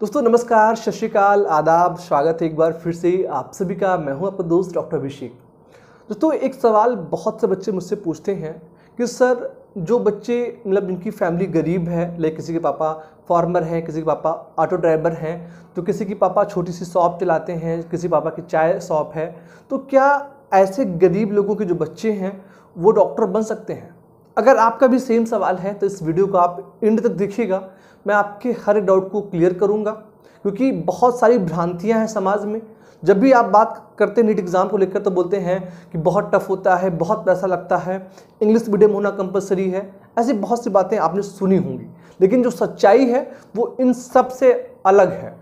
दोस्तों, नमस्कार सत श्रीकाल आदाब, स्वागत है एक बार फिर से आप सभी का। मैं हूँ आपका दोस्त डॉक्टर अभिषेक। दोस्तों, एक सवाल बहुत से बच्चे मुझसे पूछते हैं कि, सर, जो बच्चे मतलब जिनकी फैमिली गरीब है, लाइक किसी के पापा फार्मर हैं, किसी के पापा ऑटो ड्राइवर हैं तो किसी के पापा छोटी सी शॉप चलाते हैं, किसी पापा की चाय शॉप है तो क्या ऐसे गरीब लोगों के जो बच्चे हैं, वो डॉक्टर बन सकते हैं? अगर आपका भी सेम सवाल है तो इस वीडियो को आप एंड तक देखिएगा। मैं आपके हर डाउट को क्लियर करूँगा, क्योंकि बहुत सारी भ्रांतियाँ हैं समाज में। जब भी आप बात करते नीट एग्ज़ाम को लेकर तो बोलते हैं कि बहुत टफ होता है, बहुत पैसा लगता है इंग्लिश मीडियम होना कंपलसरी है। ऐसी बहुत सी बातें आपने सुनी होंगी, लेकिन जो सच्चाई है, वो इन सबसे अलग है।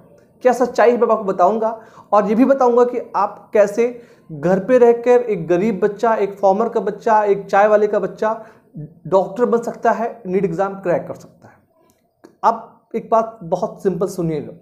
क्या सच्चाई है, मैं आपको बताऊँगा, और ये भी बताऊँगा कि आप कैसे घर पे रहकर एक गरीब बच्चा, एक फॉर्मर का बच्चा, एक चाय वाले का बच्चा डॉक्टर बन सकता है, नीट एग्ज़ाम क्रैक कर सकता है। अब एक बात बहुत सिंपल सुनिएगा।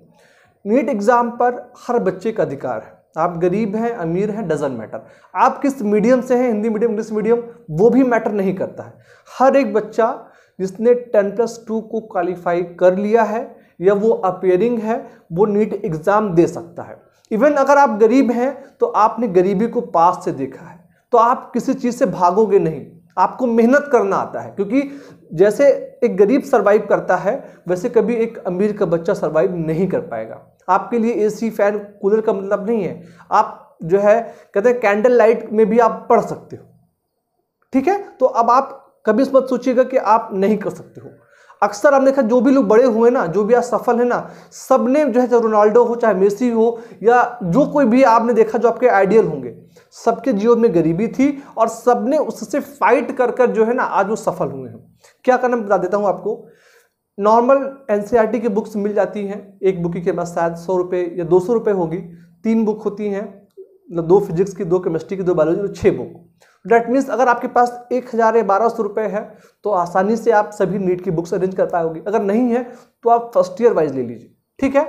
नीट एग्ज़ाम पर हर बच्चे का अधिकार है। आप गरीब हैं, अमीर हैं डजेंट मैटर। आप किस मीडियम से हैं, हिंदी मीडियम, इंग्लिश मीडियम, वो भी मैटर नहीं करता है। हर एक बच्चा जिसने टेन प्लस टू को क्वालिफाई कर लिया है, या वो अपेयरिंग है, वो नीट एग्ज़ाम दे सकता है। इवन अगर आप गरीब हैं तो आपने गरीबी को पास से देखा है। तो आप किसी चीज़ से भागोगे नहीं। आपको मेहनत करना आता है, क्योंकि जैसे एक गरीब सरवाइव करता है, वैसे कभी एक अमीर का बच्चा सरवाइव नहीं कर पाएगा। आपके लिए एसी फ़ैन कूलर का मतलब नहीं है। आप जो है, कहते हैं कैंडल लाइट में भी आप पढ़ सकते हो। ठीक है? तो अब आप कभी इस मत सोचिएगा कि आप नहीं कर सकते हो। अक्सर आपने देखा जो भी लोग बड़े हुए ना, जो भी आज सफल है ना, सबने जो है, चाहे रोनाल्डो हो, चाहे मेसी हो, या जो कोई भी आपने देखा जो आपके आइडियल होंगे, सबके जीवन में गरीबी थी और सबने उससे फाइट कर कर जो है ना, आज वो सफल हुए हैं। क्या करना बता देता हूँ आपको? नॉर्मल एन की बुक्स मिल जाती हैं। एक बुक के पास शायद सौ रुपये या दो सौ रुपये होगी। तीन बुक होती हैं मतलब दो फिजिक्स की, दो केमिस्ट्री की, दो बायोलॉजी छः बुक डेट मीन्स अगर आपके पास एक हज़ार या बारह सौ रुपये है तो आसानी से आप सभी नीट की बुक्स अरेंज कर पाओगे। अगर नहीं है तो आप फ़र्स्ट ईयर वाइज ले लीजिए। ठीक है?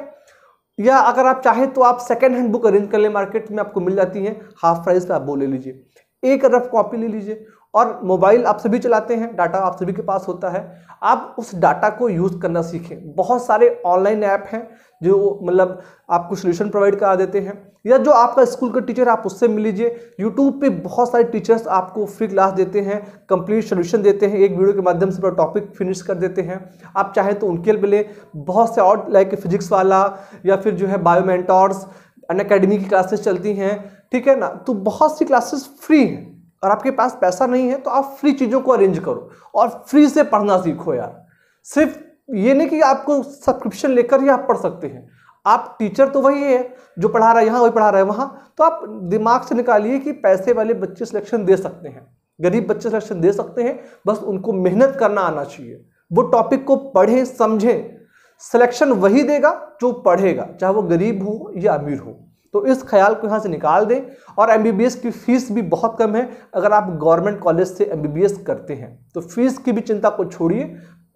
या अगर आप चाहें तो आप सेकेंड हैंड बुक अरेंज कर लें। मार्केट में आपको मिल जाती हैं। हाफ़ प्राइस पर आप वो ले लीजिए। एक रफ कॉपी ले लीजिए। और मोबाइल आप सभी चलाते हैं, डाटा आप सभी के पास होता है। आप उस डाटा को यूज़ करना सीखें। बहुत सारे ऑनलाइन ऐप हैं जो मतलब आपको सोल्यूशन प्रोवाइड करा देते हैं। या जो आपका स्कूल का टीचर आप उससे मिल लीजिए। यूट्यूब पे बहुत सारे टीचर्स आपको फ्री क्लास देते हैं कंप्लीट सोल्यूशन देते हैं, एक वीडियो के माध्यम से पूरा टॉपिक फिनिश कर देते हैं। आप चाहें तो उनके लिए बहुत से और लाइक फिजिक्स वाला या फिर जो है बायोमेंटॉर्स अन अकेडमी की क्लासेस चलती हैं, ठीक है ना? तो बहुत सी क्लासेस फ्री हैं। और आपके पास पैसा नहीं है तो आप फ्री चीज़ों को अरेंज करो और फ्री से पढ़ना सीखो यार। सिर्फ़ ये नहीं कि आपको सब्सक्रिप्शन लेकर ही आप पढ़ सकते हैं। आप टीचर तो वही है जो पढ़ा रहा है यहाँ, वही पढ़ा रहा है वहाँ तो आप दिमाग से निकालिए कि पैसे वाले बच्चे सिलेक्शन दे सकते हैं। गरीब बच्चे सिलेक्शन दे सकते हैं, बस उनको मेहनत करना आना चाहिए। वो टॉपिक को पढ़ें, समझें। सिलेक्शन वही देगा जो पढ़ेगा, चाहे वो गरीब हो या अमीर हो। तो इस ख्याल को यहाँ से निकाल दें और एमबीबीएस की फ़ीस भी बहुत कम है। अगर आप गवर्नमेंट कॉलेज से एमबीबीएस करते हैं तो फ़ीस की भी चिंता को छोड़िए,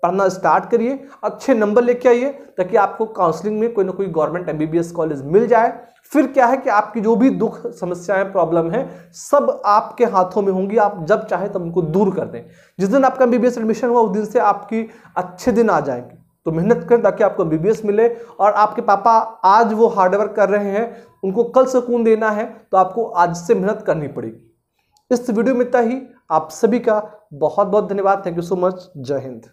पढ़ना स्टार्ट करिए, अच्छे नंबर लेके आइए, ताकि आपको काउंसलिंग में कोई ना कोई गवर्नमेंट एमबीबीएस कॉलेज मिल जाए। फिर क्या है कि आपकी जो भी दुख, समस्याएँ प्रॉब्लम है, सब आपके हाथों में होंगी। आप जब चाहे तब उनको दूर कर दें। जिस दिन आपका एमबीबीएस एडमिशन हुआ, उस दिन से आपकी अच्छे दिन आ जाएँगे। तो मेहनत करें ताकि आपको एम मिले और आपके पापा आज वो हार्डवर्क कर रहे हैं, उनको कल सुकून देना है तो आपको आज से मेहनत करनी पड़ेगी। इस वीडियो में इतना ही। आप सभी का बहुत बहुत धन्यवाद। थैंक यू सो मच जय हिंद।